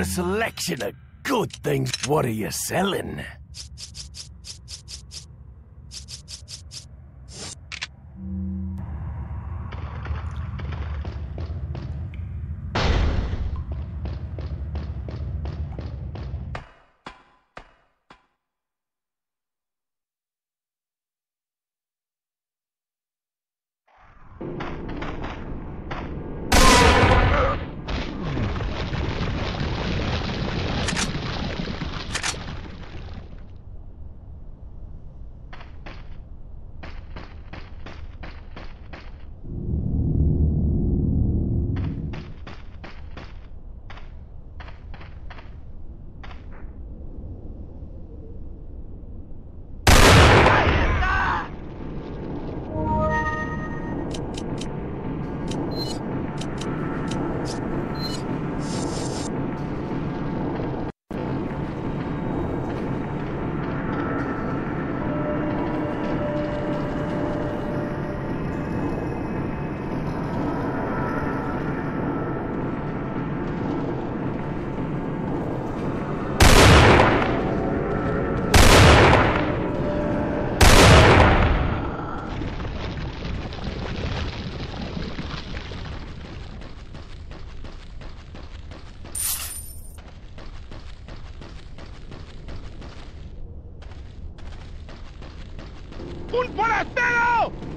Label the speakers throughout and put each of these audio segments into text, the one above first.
Speaker 1: A selection of good things. What are you selling?
Speaker 2: ¡Un forastero!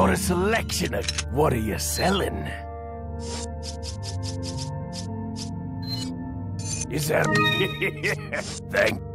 Speaker 1: What a selection of... What are you selling? Is that... Thank...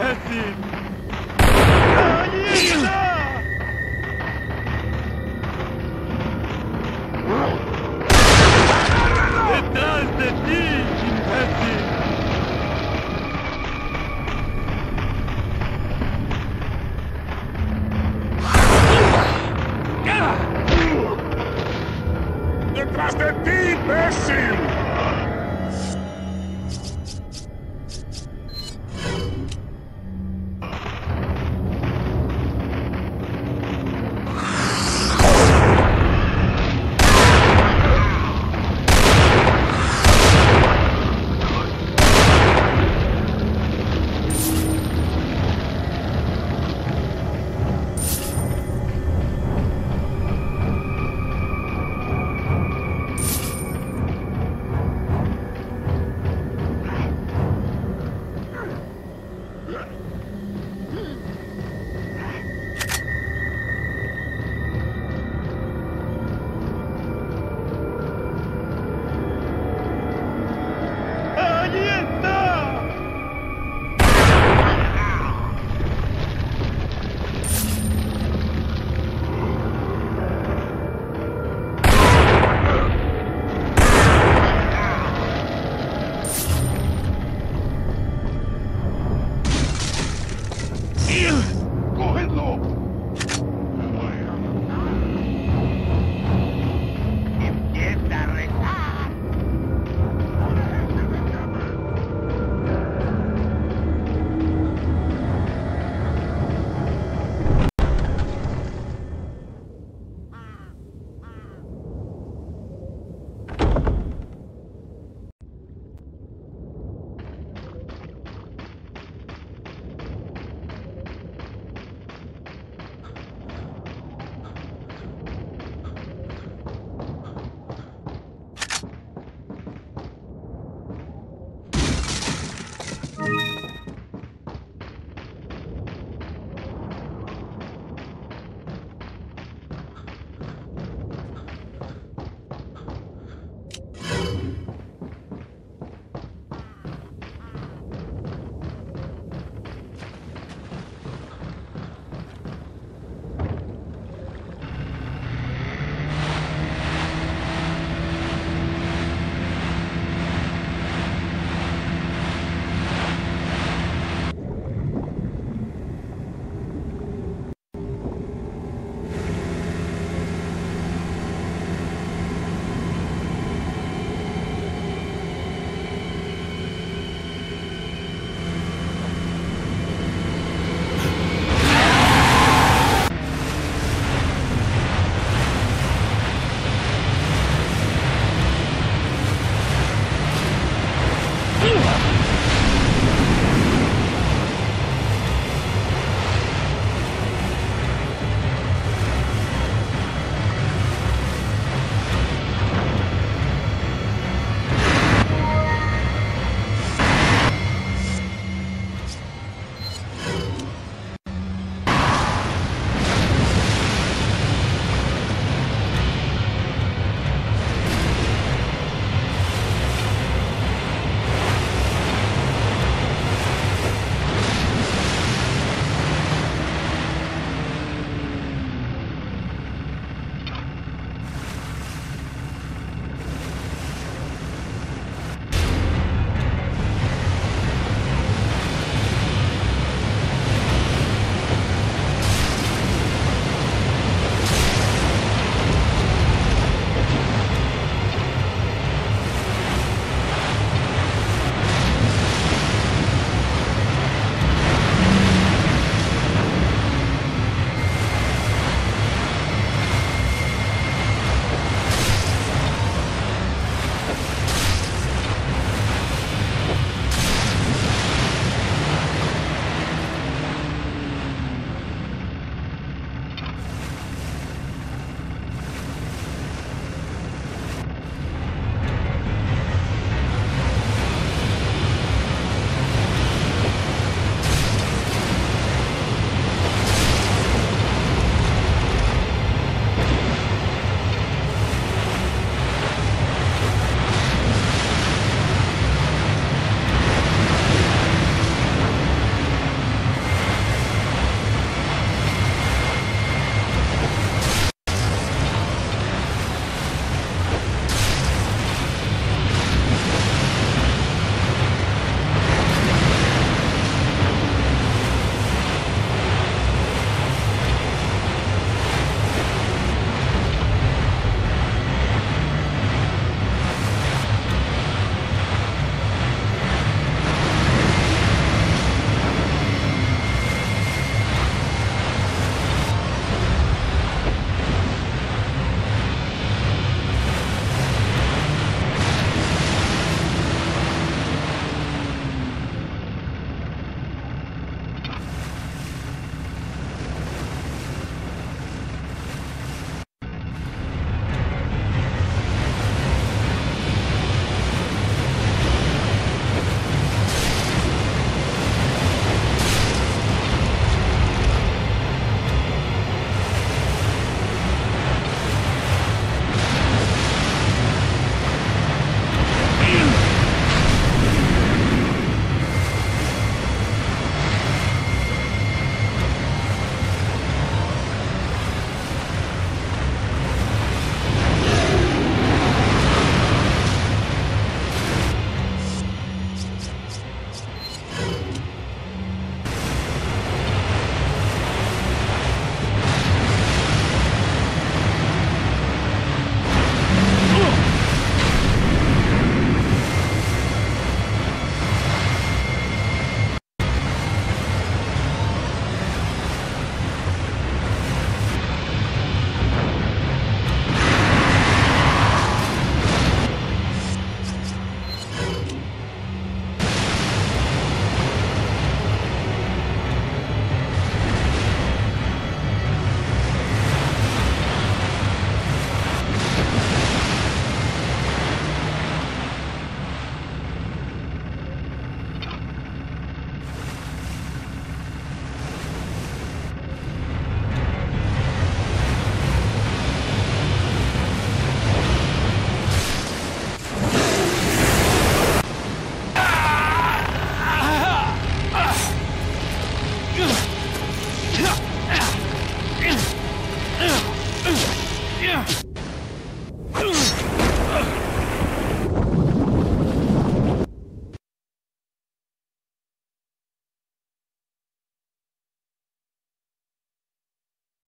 Speaker 2: Betinho.